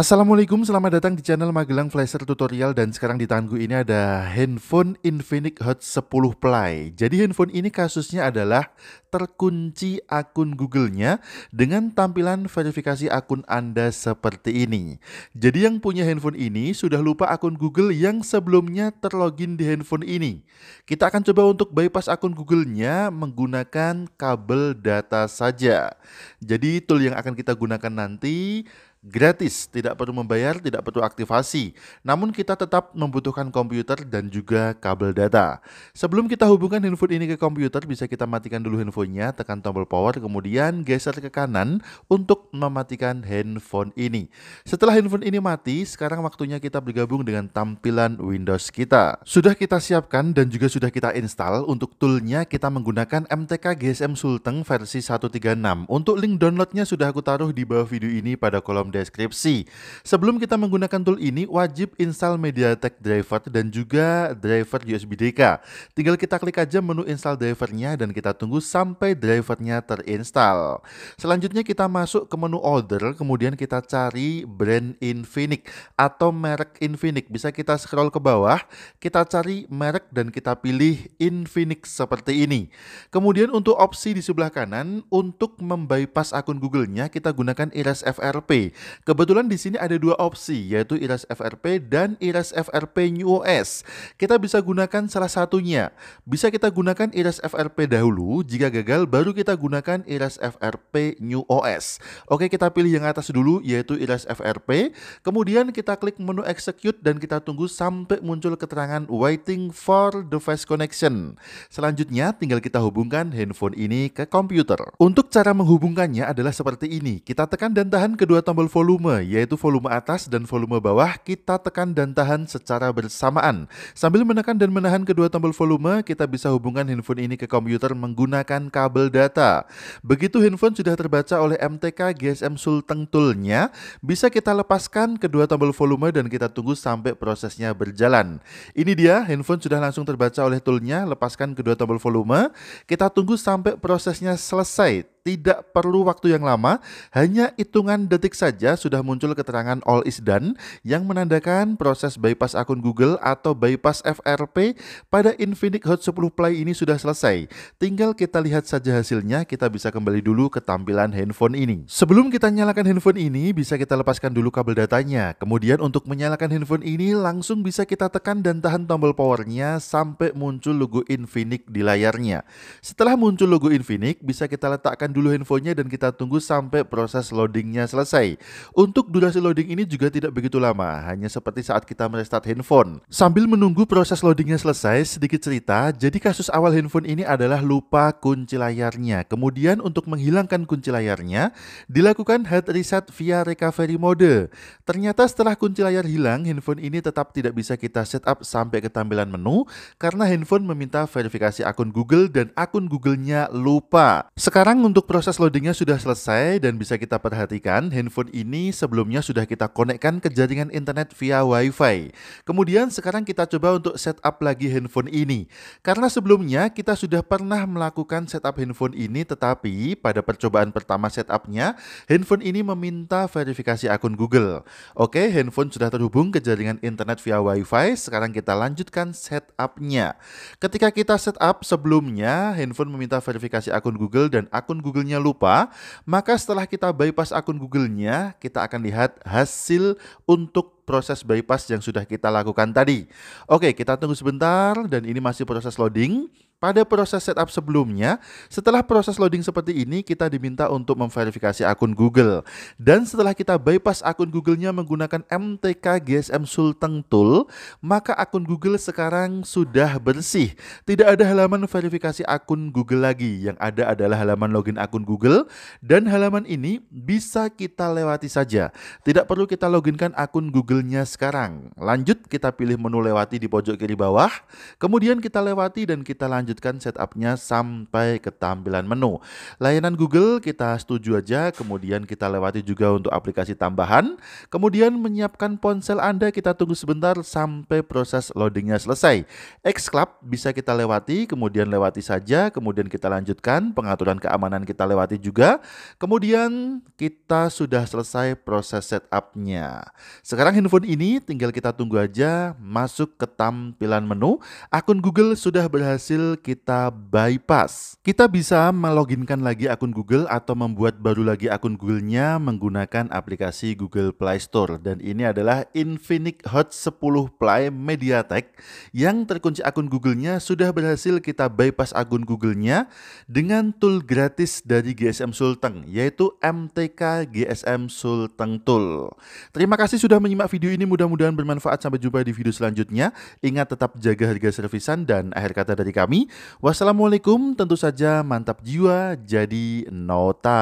Assalamualaikum, selamat datang di channel Magelang Flasher Tutorial dan sekarang di tanganku ini ada handphone Infinix Hot 10 Play. Jadi handphone ini kasusnya adalah terkunci akun Google-nya dengan tampilan verifikasi akun Anda seperti ini. Jadi yang punya handphone ini sudah lupa akun Google yang sebelumnya terlogin di handphone ini. Kita akan coba untuk bypass akun Google-nya menggunakan kabel data saja. Jadi tool yang akan kita gunakan nanti gratis, tidak perlu membayar, tidak perlu aktivasi. Namun kita tetap membutuhkan komputer dan juga kabel data. Sebelum kita hubungkan handphone ini ke komputer, bisa kita matikan dulu handphonenya, tekan tombol power, kemudian geser ke kanan untuk mematikan handphone ini. Setelah handphone ini mati, sekarang waktunya kita bergabung dengan tampilan Windows kita. Sudah kita siapkan dan juga sudah kita install. Untuk toolnya kita menggunakan MTK GSM Sulteng versi 136. Untuk link downloadnya sudah aku taruh di bawah video ini pada kolom deskripsi. Sebelum kita menggunakan tool ini, wajib install MediaTek driver dan juga driver USB DK. Tinggal kita klik aja menu install drivernya dan kita tunggu sampai drivernya terinstall. Selanjutnya kita masuk ke menu order, kemudian kita cari brand Infinix atau merek Infinix. Bisa kita scroll ke bawah, kita cari merek dan kita pilih Infinix seperti ini. Kemudian untuk opsi di sebelah kanan, untuk membypass akun Google-nya kita gunakan Erase FRP. Kebetulan di sini ada dua opsi yaitu Iras FRP dan Iras FRP New OS. Kita bisa gunakan salah satunya. Bisa kita gunakan Iras FRP dahulu, jika gagal baru kita gunakan Iras FRP New OS. Oke, kita pilih yang atas dulu yaitu Iras FRP. Kemudian kita klik menu execute dan kita tunggu sampai muncul keterangan waiting for device connection. Selanjutnya tinggal kita hubungkan handphone ini ke komputer. Untuk cara menghubungkannya adalah seperti ini. Kita tekan dan tahan kedua tombol volume, yaitu volume atas dan volume bawah, kita tekan dan tahan secara bersamaan. Sambil menekan dan menahan kedua tombol volume, kita bisa hubungkan handphone ini ke komputer menggunakan kabel data. Begitu handphone sudah terbaca oleh MTK GSM Sulteng Tool-nya, bisa kita lepaskan kedua tombol volume dan kita tunggu sampai prosesnya berjalan. Ini dia, handphone sudah langsung terbaca oleh toolnya, lepaskan kedua tombol volume, kita tunggu sampai prosesnya selesai tidak perlu waktu yang lama, hanya hitungan detik saja sudah muncul keterangan all is done yang menandakan proses bypass akun Google atau bypass FRP pada Infinix Hot 10 Play ini sudah selesai. Tinggal kita lihat saja hasilnya, kita bisa kembali dulu ke tampilan handphone ini. Sebelum kita nyalakan handphone ini, bisa kita lepaskan dulu kabel datanya. Kemudian untuk menyalakan handphone ini, langsung bisa kita tekan dan tahan tombol powernya sampai muncul logo Infinix di layarnya. Setelah muncul logo Infinix, bisa kita letakkan dulu handphonenya dan kita tunggu sampai proses loadingnya selesai. Untuk durasi loading ini juga tidak begitu lama, hanya seperti saat kita merestart handphone. Sambil menunggu proses loadingnya selesai, sedikit cerita, jadi kasus awal handphone ini adalah lupa kunci layarnya. Kemudian untuk menghilangkan kunci layarnya, dilakukan hard reset via recovery mode. Ternyata setelah kunci layar hilang, handphone ini tetap tidak bisa kita setup sampai ke tampilan menu karena handphone meminta verifikasi akun Google dan akun Google-nya lupa. Sekarang untuk untuk proses loadingnya sudah selesai dan bisa kita perhatikan handphone ini sebelumnya sudah kita konekkan ke jaringan internet via wifi. Kemudian sekarang kita coba untuk setup lagi handphone ini. Karena sebelumnya kita sudah pernah melakukan setup handphone ini tetapi pada percobaan pertama setupnya handphone ini meminta verifikasi akun Google. Oke handphone sudah terhubung ke jaringan internet via wifi sekarang kita lanjutkan setupnya. Ketika kita setup sebelumnya handphone meminta verifikasi akun Google dan akun Google Google-nya lupa, maka setelah kita bypass akun Google-nya, kita akan lihat hasil untuk proses bypass yang sudah kita lakukan tadi. Oke, kita tunggu sebentar dan ini masih proses loading. Pada proses setup sebelumnya, setelah proses loading seperti ini, kita diminta untuk memverifikasi akun Google. Dan setelah kita bypass akun Google-nya menggunakan MTK GSM Sulteng Tool, maka akun Google sekarang sudah bersih. Tidak ada halaman verifikasi akun Google lagi. Yang ada adalah halaman login akun Google, dan halaman ini bisa kita lewati saja. Tidak perlu kita loginkan akun Google Google-nya sekarang. Lanjut kita pilih menu lewati di pojok kiri bawah, kemudian kita lewati dan kita lanjutkan setupnya sampai ke tampilan menu. Layanan Google kita setuju aja, kemudian kita lewati juga untuk aplikasi tambahan, kemudian menyiapkan ponsel Anda kita tunggu sebentar sampai proses loadingnya selesai. Xclub bisa kita lewati, kemudian lewati saja, kemudian kita lanjutkan, pengaturan keamanan kita lewati juga, kemudian kita sudah selesai proses setupnya. Sekarang handphone ini tinggal kita tunggu aja masuk ke tampilan menu. Akun Google sudah berhasil kita bypass. Kita bisa meloginkan lagi akun Google atau membuat baru lagi akun Google-nya menggunakan aplikasi Google Play Store. Dan ini adalah Infinix Hot 10 Play MediaTek yang terkunci akun Google-nya sudah berhasil kita bypass akun Google-nya dengan tool gratis dari GSM Sulteng yaitu MTK GSM Sulteng Tool. Terima kasih sudah menyimak video ini, mudah-mudahan bermanfaat. Sampai jumpa di video selanjutnya. Ingat tetap jaga harga servisan dan akhir kata dari kami. Wassalamualaikum, tentu saja mantap jiwa jadi nota.